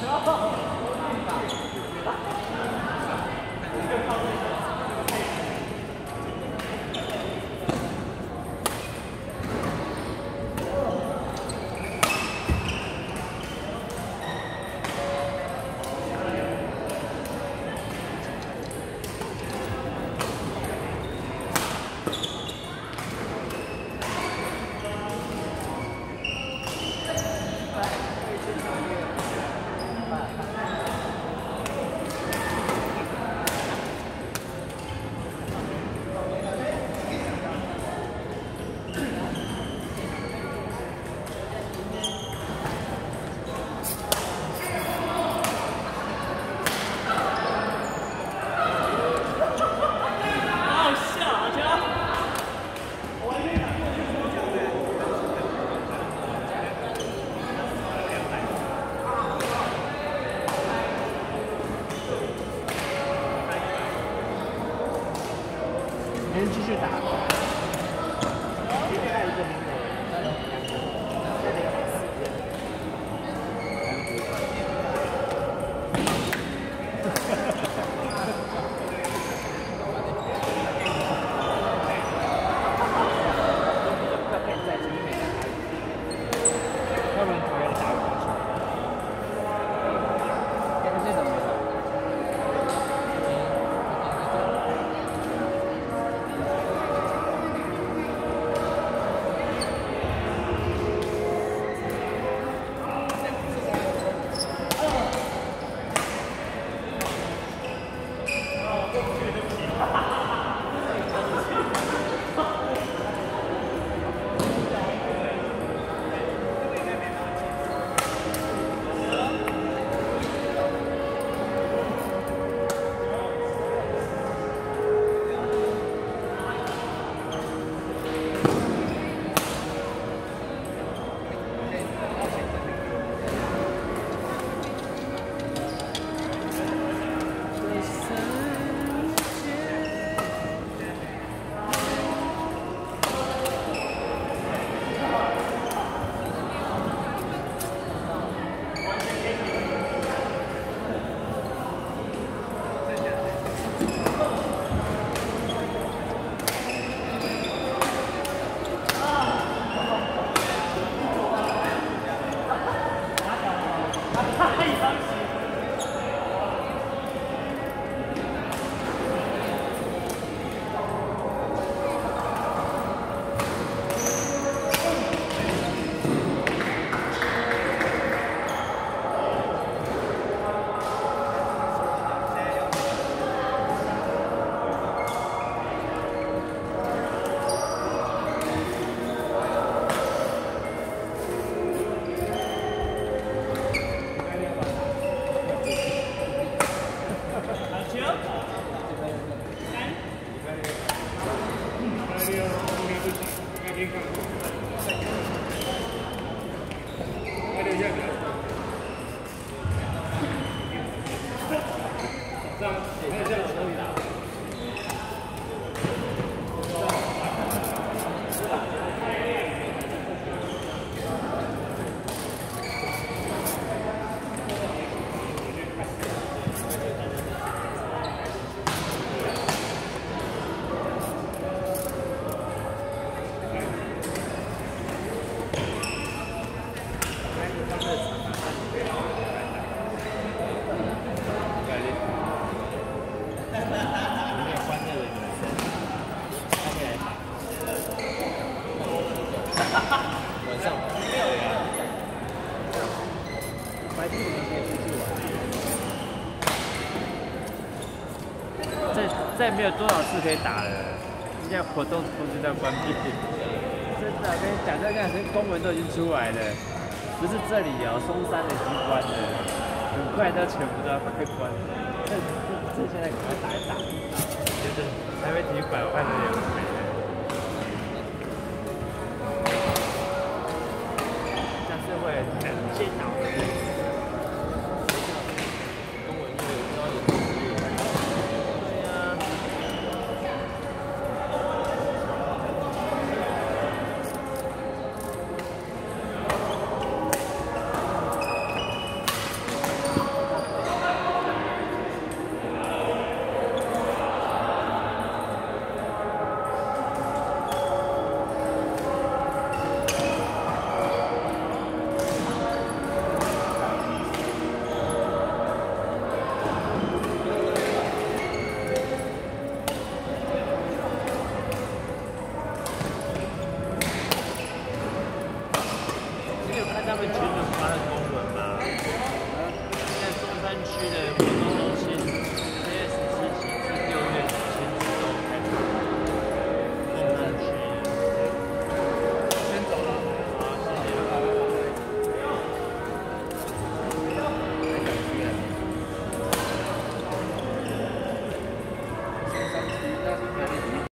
Go! ya एक 再再没有多少次可以打了，现在活动通知在关闭。真的，跟你讲，这样子公文都已经出来了，不是这里哦，松山的已经关了，很快都全部都要被关。这这现在赶快打一打，就是台北体育馆办的也没了，个群主发的公文吗？在中山区的。